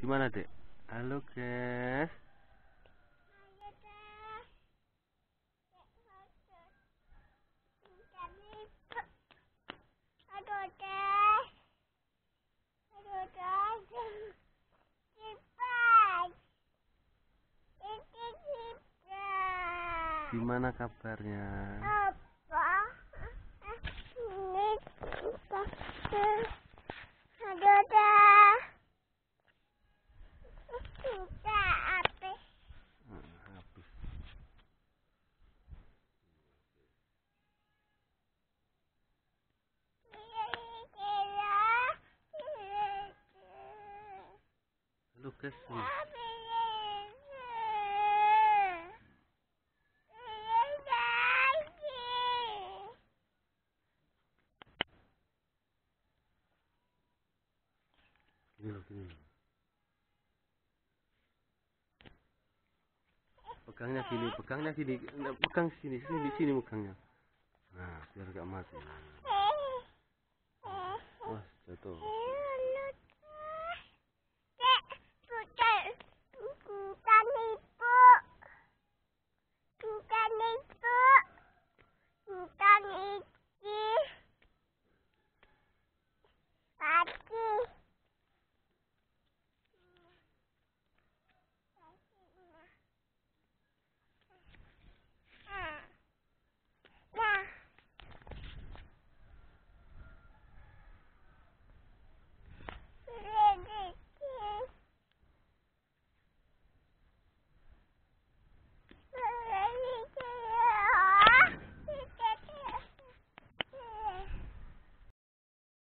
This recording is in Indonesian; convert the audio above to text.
Gimana, Dek? Halo, guys. Gimana kabarnya? Apa? Ini ada Loh. Pegangnya gini, pegangnya Nggak, pegang sini, sini, sini pegangnya. Nah, biar gak mati.